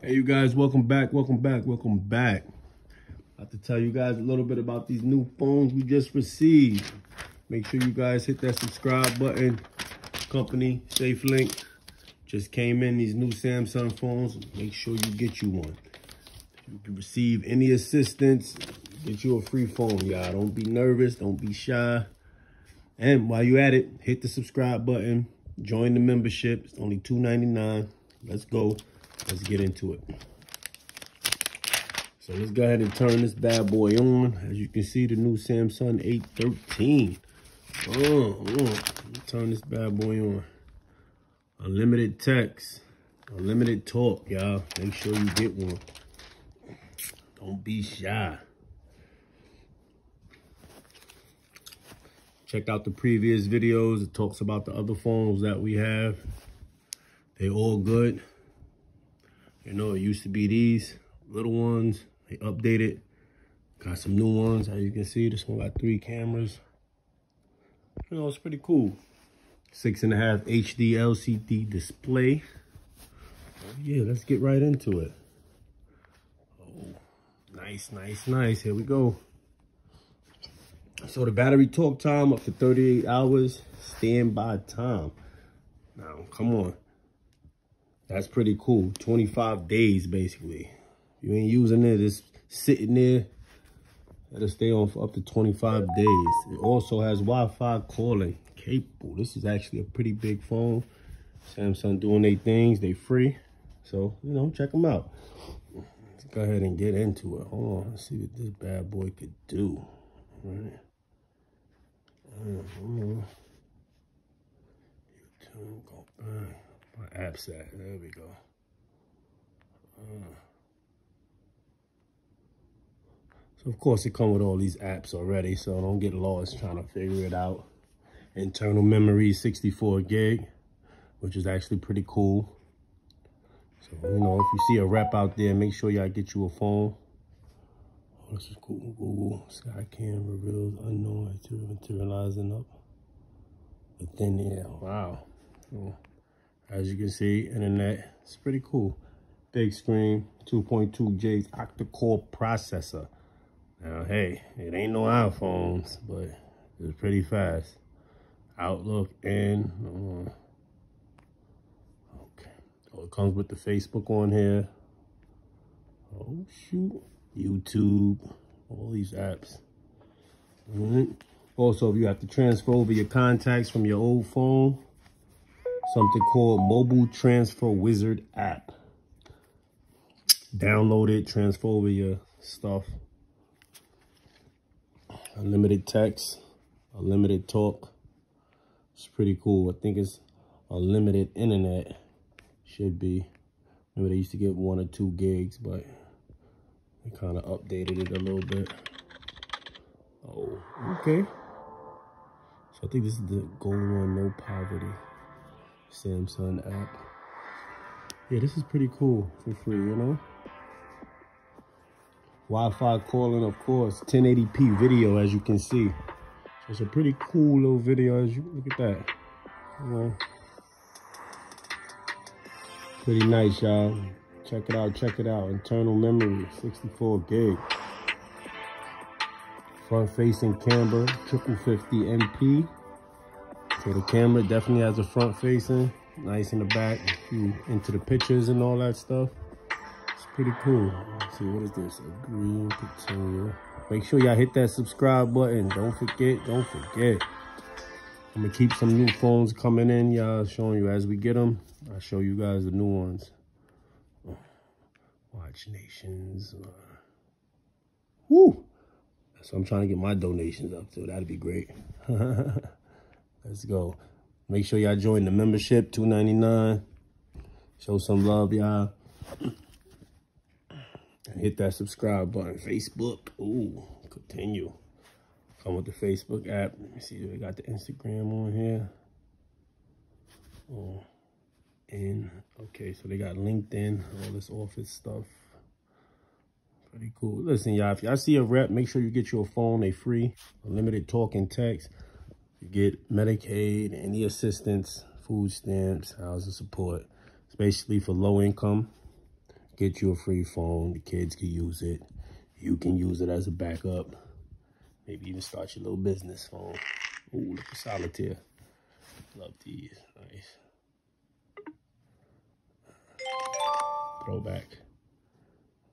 Hey, you guys, welcome back, welcome back, welcome back. I have to tell you guys a little bit about these new phones we just received. Make sure you guys hit that subscribe button. Company, SafeLink, just came in these new Samsung phones. Make sure you get you one. You can receive any assistance, get you a free phone, y'all. Don't be nervous, don't be shy. And while you're at it, hit the subscribe button, join the membership. It's only $2.99. Let's go. Let's get into it. So let's go ahead and turn this bad boy on. As you can see, the new Samsung 813. Oh, uh, oh. Uh, turn this bad boy on. Unlimited text, unlimited talk, y'all. Make sure you get one. Don't be shy. Check out the previous videos. It talks about the other phones that we have. They all good. You know, it used to be these little ones. They updated. Got some new ones. As you can see, this one got three cameras. You know, it's pretty cool. Six and a half HD LCD display. Yeah, let's get right into it. Oh, nice, nice, nice. Here we go. So the battery talk time up to 38 hours. Standby time. Now, come on. That's pretty cool. 25 days, basically. You ain't using it, it's sitting there. It'll stay on for up to 25 days. It also has Wi-Fi calling capable. This is actually a pretty big phone. Samsung doing their things. They free. So, you know, check them out. Let's go ahead and get into it. Hold on. Let's see what this bad boy could do. All right. Uh, YouTube, go back. My app's at. There we go. Uh, so of course it comes with all these apps already, so don't get lost trying to figure it out. Internal memory 64 gig, which is actually pretty cool. So, you know, if you see a rep out there, make sure y'all get you a phone. Oh, this is cool. Google Skycam reveals unknown materializing up within air. Wow. Cool. As you can see, internet, it's pretty cool. Big screen, 2.2 J's octa-core processor. Now, hey, it ain't no iPhones, but it's pretty fast. Outlook and, uh, okay. Oh, it comes with the Facebook on here. Oh, shoot. YouTube, all these apps. All right. Also, if you have to transfer over your contacts from your old phone, something called Mobile Transfer Wizard app. Download it, transfer over your stuff. Unlimited text, unlimited talk. It's pretty cool. I think it's unlimited internet. Should be. Maybe they used to get one or two gigs, but they kind of updated it a little bit. Oh, okay. So I think this is the Going on No Poverty. Samsung app. Yeah, this is pretty cool for free, you know? Wi-Fi calling, of course, 1080p video, as you can see. So it's a pretty cool little video, as you look at that. You know? Pretty nice, y'all. Check it out, check it out. Internal memory, 64 gig. Front-facing camera, triple 50 MP. So the camera definitely has a front facing, nice in the back, into the pictures and all that stuff. It's pretty cool. Let's see, what is this? A green continue. Make sure y'all hit that subscribe button. Don't forget, don't forget. I'm gonna keep some new phones coming in, y'all, showing you as we get them. I'll show you guys the new ones. Watch Nations. Uh, woo! So I'm trying to get my donations up, so that'd be great. Let's go. Make sure y'all join the membership, two ninety nine. Show some love, y'all. Hit that subscribe button. Facebook. Ooh, continue. Come with the Facebook app. Let me see. We got the Instagram on here. Oh, and okay, so they got LinkedIn, all this office stuff. Pretty cool. Listen, y'all, if y'all see a rep, make sure you get your phone. They free. Unlimited talk and text. You get Medicaid, any assistance, food stamps, housing support. It's basically for low income Get you a free phone. The kids can use it. You can use it as a backup. Maybe even start your little business phone. Ooh, look at solitaire. Love these. Nice. Throwback.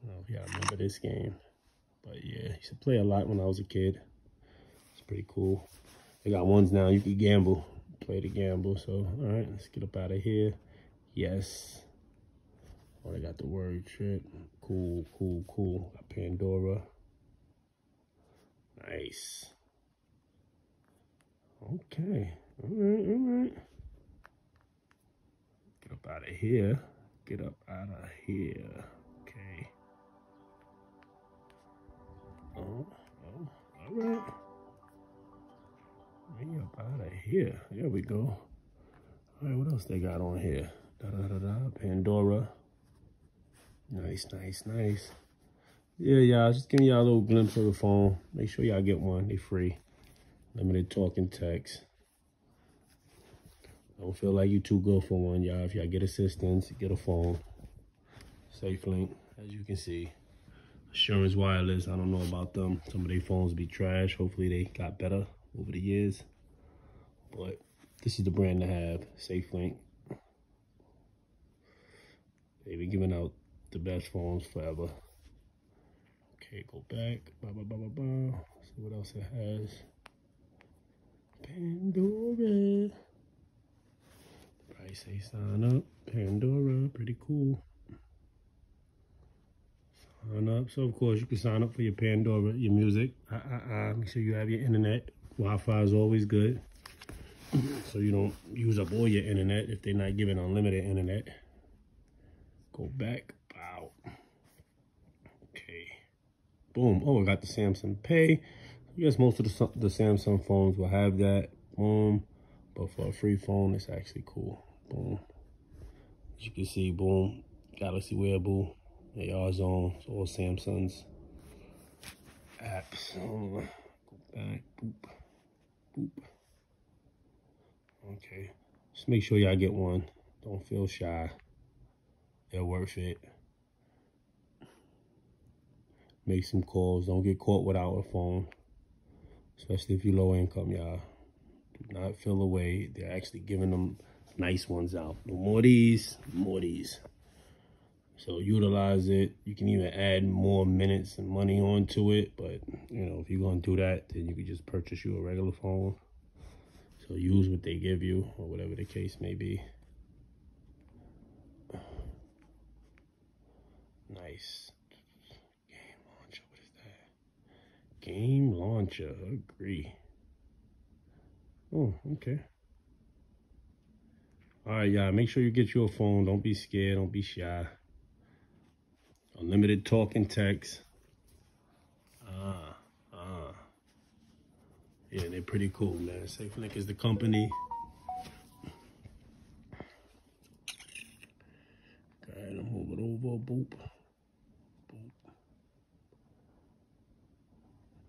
I don't know if y'all remember this game. But yeah, used to play a lot when I was a kid. It's pretty cool. They got ones now you can gamble. Play the gamble. So, all right, let's get up out of here. Yes. Oh, they got the word trip. Cool, cool, cool. Got Pandora. Nice. Okay. All right, all right. Get up out of here. Get up out of here. Here. There we go. All right, what else they got on here? Da da da da. Pandora. Nice, nice, nice. Yeah, y'all, just giving y'all a little glimpse of the phone. Make sure y'all get one. They free. Limited talk and text. Don't feel like you too good for one, y'all. If y'all get assistance, get a phone. SafeLink, as you can see. Assurance Wireless, I don't know about them. Some of their phones be trash. Hopefully they got better over the years. But this is the brand to have, SafeLink. They've been giving out the best phones forever. Okay, go back. Bah. See what else it has. Pandora. Price say sign up. Pandora, pretty cool. Sign up. So of course you can sign up for your Pandora, your music. Uh, uh, uh. Make sure you have your internet. Wi-Fi is always good. So you don't use up all your internet if they're not giving unlimited internet. Go back. Okay. Boom. Oh, I got the Samsung Pay. I guess most of the, the Samsung phones will have that. Boom. But for a free phone, it's actually cool. Boom. As you can see, boom. Galaxy Wearable. AR Zone. It's all Samsung's apps. Go back. Boop. Boop. Okay. Just make sure y'all get one. Don't feel shy. They're worth it. Make some calls. Don't get caught without a phone. Especially if you're low income, y'all. Do not feel away. They're actually giving them nice ones out. No more these, more these. So utilize it. You can even add more minutes and money onto it. But, you know, if you're going to do that, then you can just purchase you a regular phone. So use what they give you or whatever the case may be. Nice. Game launcher, what is that? Game launcher, agree. Oh, okay. All right, y'all, make sure you get your phone. Don't be scared, don't be shy. Unlimited talk and text. Yeah, they're pretty cool, man. SafeLink is the company. Ahead and move it over, boop.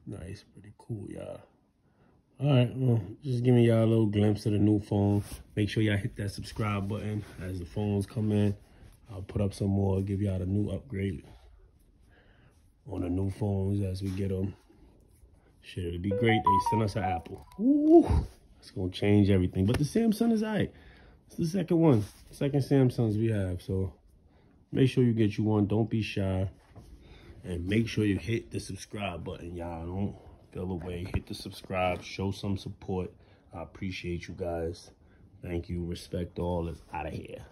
Nice, pretty cool, y'all. All right, well, just giving y'all a little glimpse of the new phone. Make sure y'all hit that subscribe button as the phones come in. I'll put up some more, give y'all the new upgrade on the new phones as we get them. Shit, it'd be great. They sent us an Apple. Ooh, it's gonna change everything. But the Samsung is all right. It's the second one, second Samsungs we have. So make sure you get you one. Don't be shy. And make sure you hit the subscribe button, y'all. Don't feel away. Hit the subscribe. Show some support. I appreciate you guys. Thank you. Respect all. Is out of here.